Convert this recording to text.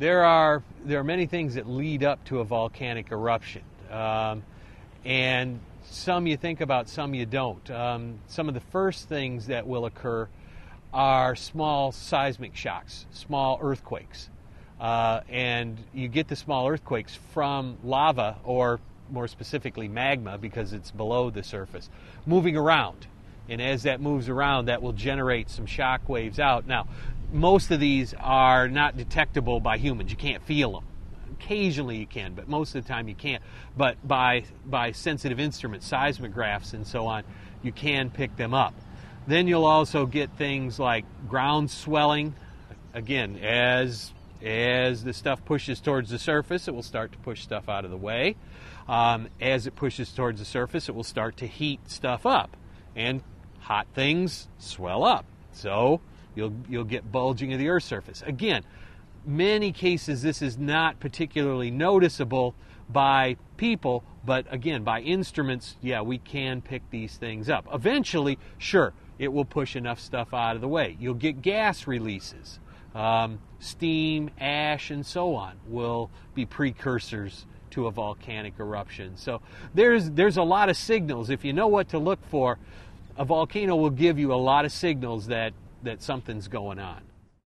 there are there are many things that lead up to a volcanic eruption, um, and some you think about, some you don't. Um, some of the first things that will occur are small seismic shocks, small earthquakes, uh, and you get the small earthquakes from lava or more specifically magma because it's below the surface moving around. And as that moves around that will generate some shock waves out. Now most of these are not detectable by humans. You can't feel them. Occasionally you can, but most of the time you can't. But by by sensitive instruments, seismographs and so on, you can pick them up. Then you'll also get things like ground swelling. Again, as as the stuff pushes towards the surface, it will start to push stuff out of the way. Um, as it pushes towards the surface, it will start to heat stuff up, and hot things swell up. So You'll, you'll get bulging of the Earth's surface. Again, many cases this is not particularly noticeable by people, but again, by instruments, yeah, we can pick these things up. Eventually, sure, it will push enough stuff out of the way. You'll get gas releases. Um, steam, ash, and so on will be precursors to a volcanic eruption. So there's there's a lot of signals. If you know what to look for, a volcano will give you a lot of signals that that something's going on.